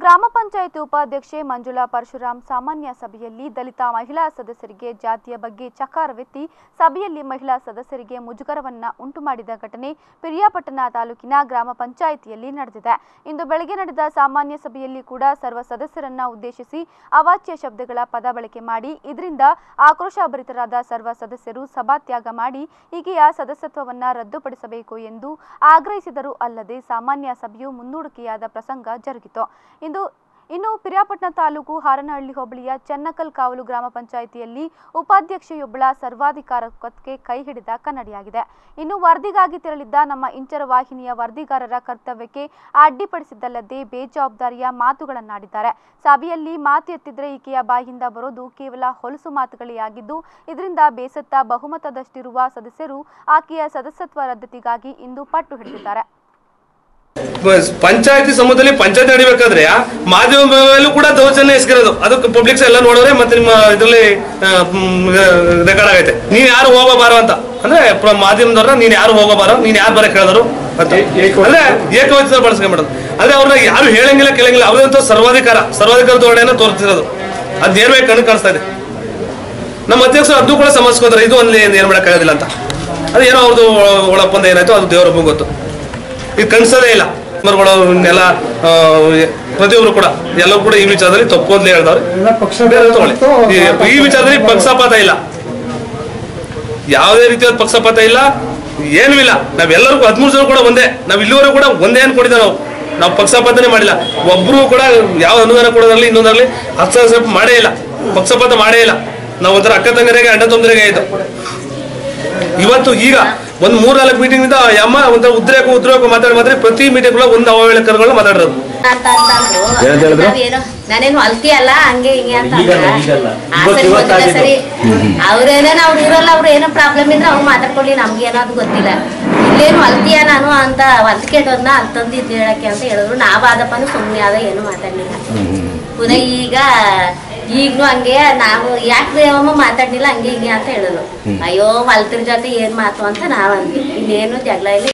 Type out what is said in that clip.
ಗ್ರಾಮ ಪಂಚಾಯತ್ ಉಪಾಧ್ಯಕ್ಷೆ ಮಂಜುಳಾ ಪರಶುರಾಮ್ ಸಾಮಾನ್ಯ ಸಭೆಯಲ್ಲಿ ದಲಿತ ಮಹಿಳಾ ಸದಸ್ಯರಿಗೆ ಜಾತಿಯ ಬಗ್ಗೆ ಚಕಾರವೆತ್ತಿ ಸಭೆಯಲ್ಲಿ ಮಹಿಳಾ ಸದಸ್ಯರಿಗೆ ಮುಜುಗರವನ್ನ ಉಂಟು ಮಾಡಿದ ಘಟನೆ ಪಿರಿಯಾಪಟ್ಟಣ ತಾಲೂಕಿನ ಗ್ರಾಮ ಪಂಚಾಯಿತಿಯಲ್ಲಿ ನಡೆದಿದೆ. ಇಂದು ಬೆಳಗ್ಗೆ ನಡೆದ ಸಾಮಾನ್ಯ ಸಭೆಯಲ್ಲಿ ಕೂಡ ಸರ್ವ ಸದಸ್ಯರನ್ನ ಉದ್ದೇಶಿಸಿ ಅವಾಚ್ಯ ಶಬ್ದಗಳ ಪದ ಬಳಕೆ ಮಾಡಿ, ಇದರಿಂದ ಆಕ್ರೋಶಭರಿತರಾದ ಸರ್ವ ಸದಸ್ಯರು ಸಭಾತ್ಯಾಗ ಮಾಡಿ ಈಗೆಯ ಸದಸ್ಯತ್ವವನ್ನ ರದ್ದುಪಡಿಸಬೇಕು ಎಂದು ಆಗ್ರಹಿಸಿದರು ಅಲ್ಲದೆ ಸಾಮಾನ್ಯ ಸಭೆಯು ಮುಂದೂಡಿಕೆಯಾದ ಪ್ರಸಂಗ ಜರುಗಿತು. ಇಂದು ಇನ್ನು ಪಿರಿಯಾಪಟ್ಟಣ ತಾಲೂಕು ಹಾರನಹಳ್ಳಿ ಹೋಬಳಿಯ ಚೆನ್ನಕಲ್ ಕಾವಲು ಗ್ರಾಮ ಪಂಚಾಯಿತಿಯಲ್ಲಿ ಉಪಾಧ್ಯಕ್ಷೆಯೊಬ್ಬಳ ಸರ್ವಾಧಿಕಾರಕ್ಕೆ ಕೈ ಹಿಡಿದ ಕನ್ನಡಿಯಾಗಿದೆ. ಇನ್ನು ವರದಿಗಾಗಿ ತೆರಳಿದ್ದ ನಮ್ಮ ಇಂಚರ ವಾಹಿನಿಯ ವರದಿಗಾರರ ಕರ್ತವ್ಯಕ್ಕೆ ಅಡ್ಡಿಪಡಿಸಿದ್ದಲ್ಲದೆ ಬೇಜವಾಬ್ದಾರಿಯ ಮಾತುಗಳನ್ನಾಡಿದ್ದಾರೆ. ಸಭೆಯಲ್ಲಿ ಮಾತು ಎತ್ತಿದ್ರೆ ಈಕೆಯ ಬಾಯಿಂದ ಬರೋದು ಕೇವಲ ಹೊಲಸು ಮಾತುಗಳೇ ಆಗಿದ್ದು, ಇದರಿಂದ ಬೇಸತ್ತ ಬಹುಮತದಷ್ಟಿರುವ ಸದಸ್ಯರು ಆಕೆಯ ಸದಸ್ಯತ್ವ ರದ್ದತಿಗಾಗಿ ಇಂದು ಪಟ್ಟು ಹಿಡಿದಿದ್ದಾರೆ. ಪಂಚಾಯತಿ ಸಮೂಹದಲ್ಲಿ ಪಂಚಾಯತ್ ನಡಿಬೇಕಾದ್ರೆ ಮಾಧ್ಯಮ ಮೇಲೂ ಕೂಡ ದೌರ್ಜನ್ಯ ಎಸ್ಕಿರೋದು ಅದಕ್ಕೆ ಪಬ್ಲಿಕ್ ಎಲ್ಲ ನೋಡಿದ್ರೆ ಮತ್ತೆ ನಿಮ್ಮ ಇದರಲ್ಲಿ ರೆಕಾರ್ಡ್ ಆಗೈತೆ. ನೀನ್ ಯಾರು ಹೋಗಬಾರ ಅಂತ. ಅಂದ್ರೆ ಮಾಧ್ಯಮದವ್ರ ನೀನ್ ಯಾರು ಹೋಗಬಾರ ನೀನ್ ಯಾರು ಬರಕ್ ಹೇಳಿದ್ರು ಅಂತ. ಅಂದ್ರೆ ಏಕವಚನ ಬಳಸ್ಕೊಂಡ್ಬಿಡೋದು ಅಂದ್ರೆ ಅವ್ರನ್ನ ಯಾರು ಹೇಳಂಗಿಲ್ಲ ಕೇಳಂಗಿಲ್ಲ ಅವ್ರಂತ ಸರ್ವಾಧಿಕಾರ ಸರ್ವಾಧಿಕಾರ ಧೋರಣೆಯನ್ನ ತೋರಿಸಿರೋದು. ಅದ್ ನೇರವಾಗಿ ಕಣ್ಣು ಕಾಣಿಸ್ತಾ ಇದೆ. ನಮ್ಮ ಅಧ್ಯಕ್ಷರು ಅದು ಕೂಡ ಸಮಸ್ಕೋತಾರೆ ಇದು ಒಂದು ಏನ್ ಮಾಡಕ್ಕಾಗೋದಿಲ್ಲ ಅಂತ. ಅದೇನೋ ಏನೋ ಅವ್ರದ್ದು ಒಳಪ್ಪಂದ ಏನಾಯ್ತು ಅದು ದೇವರೊಬ್ಬ ಗೊತ್ತು. ಇದು ಕನ್ಸೋದೇ ಇಲ್ಲ. ಮರುಗಳು ಎಲ್ಲ ಆ, ಪ್ರತಿಯೊಬ್ರು ಕೂಡ ಎಲ್ಲರೂ ಕೂಡ ಈ ವಿಚಾರದಲ್ಲಿ ತಪ್ಪು ಅಂತ ಹೇಳ್ದವ್ರೆ ಈ- ಈ ವಿಚಾರದಲ್ಲಿ ಪಕ್ಷಪಾತ ಇಲ್ಲ. ಯಾವುದೇ ರೀತಿಯಾದ ಪಕ್ಷಪಾತ ಇಲ್ಲ. ಏನೂ ಇಲ್ಲ. ನಾವೆಲ್ಲರಿಗೂ ಹದಿಮೂರು ಜನ ಕೂಡ ಒಂದೇ. ನಾವು ಇಲ್ಲಿವರೆಗೂ ಕೂಡ ಒಂದೇ ಅನ್ಕೊಂಡಿದ್ದೆ ನಾವು. ನಾವು ಪಕ್ಷಪಾತನೇ ಮಾಡಿಲ್ಲ. ಒಬ್ರು ಕೂಡ ಯಾವ ಅನುದಾನ ಕೊಡೋದ್ರಲ್ಲಿ ಇನ್ನೊಂದರಲ್ಲಿ ಹಸ್ತಕ್ಷೇಪ ಮಾಡೇ ಇಲ್ಲ. ಪಕ್ಷಪಾತ ಮಾಡೇ ಇಲ್ಲ. ನಾವು ಒಂಥರ ಅಕ್ಕ ತಂಗರಿಗೆ ಅಣ್ಣ ತೊಂದರೆಗೆ ಆಯ್ತು ಇವತ್ತು ಈಗ ಒಂದ್ ಮೂರ್ನಾಲ್ಕು ಮೀಟಿಂಗ್ ಇಂದ ಯಮ್ಮ ಅಮ್ಮ ಒಂಥರ ಉದ್ರೇಕ ಉದ್ರೇಕ ಮಾತಾಡಿ ಮಾತ್ರ ಪ್ರತಿ ಮೀಟಿಂಗ್ ಒಂದು ಅವಹೇಳಕರುಗಳು ಮಾತಾಡಿರೋದು. ಅಂತ ಅಂತಂದ್ರು. ಏನಂತ ಹೇಳಿದ್ರು? ನಾವೇನೋ ನಾನೇನು ಅಲ್ತಿ ಅಲ್ಲ ಹಂಗೆ ಹಿಂಗೆ ಅಂತ ಸರಿ. ಅವ್ರೇನೇನೋ ಅವ್ರು ಇರೋಲ್ಲ ಅವ್ರು ಏನೋ ಪ್ರಾಬ್ಲಮ್ ಇದ್ರೆ ಅವ್ರು ಮಾತಾಡ್ಕೊಳ್ಳಿ ನಮ್ಗೆ ಏನಾದ್ರು ಗೊತ್ತಿಲ್ಲ. ಇಲ್ಲೇನು ಅಲ್ತಿಯ ನಾನು ಅಂತ ಅಲ್ತ್ಕೆಟ್ಟೋದ್ನ ಅಲ್ತಂದಿದ್ದು ಹೇಳಕ್ಕೆ ಅಂತ ಹೇಳಿದ್ರು. ನಾವಾದಪ್ಪನು ಸುಮ್ಮನೆ ಆದ ಏನು ಮಾತಾಡ್ಲಿಲ್ಲ. ಪುನಃ ಈಗ ಈಗ್ಲೂ ಹಂಗೆ ನಾವು ಯಾಕೆ ಅಮ್ಮ ಮಾತಾಡ್ಲಿಲ್ಲ ಹಂಗೆ ಹಿಂಗೆ ಅಂತ ಹೇಳಿದ್ರು ಅಯ್ಯೋ ಅಲ್ತಿರ ಜೊತೆ ಏನ್ ಮಾತು ಅಂತ ನಾವ್ ಅಂದ್ವಿ. ಇನ್ನೇನು ಜಗಳ ಇಲ್ಲ.